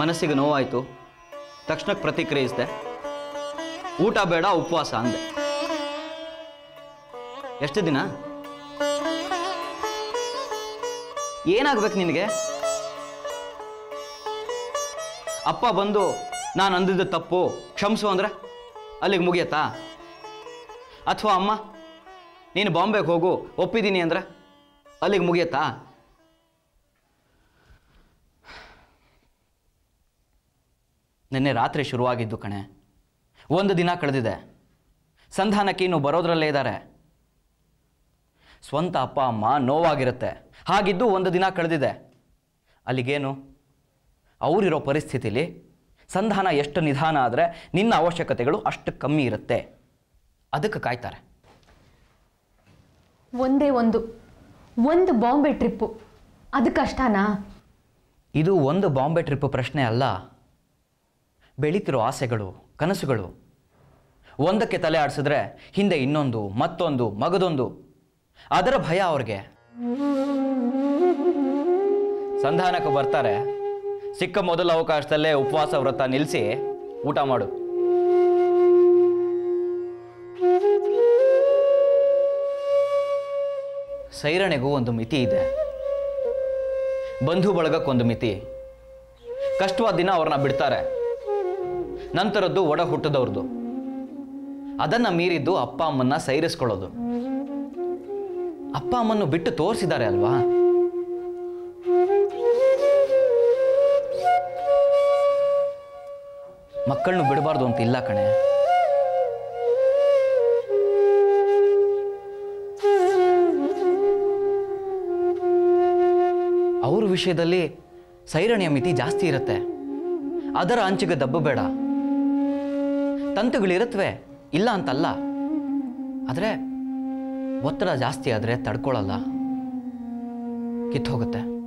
ಮನಸ್ಸಿಗೆ ನೋವಾಯಿತು. ತಕ್ಷಣಕ್ಕೆ ಪ್ರತಿಕ್ರಿಯಿಸಿದೆ. ಊಟ ಬೇಡ, ಉಪವಾಸ ಅಂದೆ. ಎಷ್ಟು ದಿನ? ಏನಾಗ್ಬೇಕು ನಿನಗೆ? ಅಪ್ಪ ಬಂದು ನಾನು ಅಂದಿದ್ದು ತಪ್ಪು, ಕ್ಷಮಿಸು ಅಂದ್ರೆ ಅಲ್ಲಿಗೆ ಮುಗಿಯತ್ತಾ? ಅಥವಾ ಅಮ್ಮ, ನೀನು ಬಾಂಬೆಗೆ ಹೋಗು, ಒಪ್ಪಿದ್ದೀನಿ ಅಂದ್ರೆ ಅಲ್ಲಿಗೆ ಮುಗಿಯತ್ತಾ? ನಿನ್ನೆ ರಾತ್ರಿ ಶುರುವಾಗಿದ್ದು ಕಣೆ. ಒಂದು ದಿನ ಕಳೆದಿದೆ. ಸಂಧಾನಕ್ಕೆ ಇನ್ನು ಬರೋದ್ರಲ್ಲೇ ಇದ್ದಾರೆ. ಸ್ವಂತ ಅಪ್ಪ ಅಮ್ಮ ನೋವಾಗಿರುತ್ತೆ. ಹಾಗಿದ್ದು ಒಂದು ದಿನ ಕಳೆದಿದೆ. ಅಲ್ಲಿಗೇನು? ಅವರಿರೋ ಪರಿಸ್ಥಿತಿಲಿ ಸಂಧಾನ ಎಷ್ಟು ನಿಧಾನ ಆದರೆ ನಿನ್ನ ಅವಶ್ಯಕತೆಗಳು ಅಷ್ಟು ಕಮ್ಮಿ ಇರುತ್ತೆ. ಅದಕ್ಕೆ ಕಾಯ್ತಾರೆ. ಒಂದೇ ಒಂದು. ಒಂದು ಬಾಂಬೆ ಟ್ರಿಪ್ಪು. ಅದಕ್ಕಷ್ಟಾನಾ? ಕಷ್ಟನಾ ಇದು ಒಂದು ಬಾಂಬೆ ಟ್ರಿಪ್ ಪ್ರಶ್ನೆ ಅಲ್ಲ. ಬೆಳೀತಿರೋ ಆಸೆಗಳು, ಕನಸುಗಳು. ಒಂದಕ್ಕೆ ತಲೆ ಆಡಿಸಿದ್ರೆ ಹಿಂದೆ ಇನ್ನೊಂದು, ಮತ್ತೊಂದು, ಮಗದೊಂದು. ಅದರ ಭಯ ಅವ್ರಿಗೆ. ಸಂಧಾನಕ್ಕೆ ಬರ್ತಾರೆ. ಸಿಕ್ಕ ಮೊದಲ ಅವಕಾಶದಲ್ಲೇ ಉಪವಾಸ ವ್ರತ ನಿಲ್ಲಿಸಿ ಊಟ ಮಾಡು. ಸೈರಣೆಗೂ ಒಂದು ಮಿತಿ ಇದೆ. ಬಂಧು ಬಳಗಕ್ಕೊಂದು ಮಿತಿ. ಕಷ್ಟವಾದ ದಿನ ಅವ್ರನ್ನ ಬಿಡ್ತಾರೆ. ನಂತರದ್ದು ಒಡ ಹುಟ್ಟದವ್ರದ್ದು ಅದನ್ನು ಮೀರಿದ್ದು ಅಪ್ಪ ಅಮ್ಮನ್ನ ಸೈರಿಸ್ಕೊಳ್ಳೋದು. ಅಪ್ಪ ಅಮ್ಮನ್ನು ಬಿಟ್ಟು ತೋರಿಸಿದ್ದಾರೆ ಅಲ್ವಾ? ಮಕ್ಕಳನ್ನು ಬಿಡಬಾರ್ದು ಅಂತ ಇಲ್ಲ ಕಣೆ. ಅವ್ರ ವಿಷಯದಲ್ಲಿ ಸೈರಣೆಯ ಮಿತಿ ಜಾಸ್ತಿ ಇರುತ್ತೆ. ಅದರ ಅಂಚಿಗೆ ದಬ್ಬು ಬೇಡ. ತಂತುಗಳಿರುತ್ತವೆ ಇಲ್ಲ ಅಂತಲ್ಲ. ಆದರೆ ಒತ್ತಡ ಜಾಸ್ತಿ ಆದರೆ ತಡ್ಕೊಳ್ಳಲ್ಲ ಕಿತ್ತೋಗುತ್ತೆ.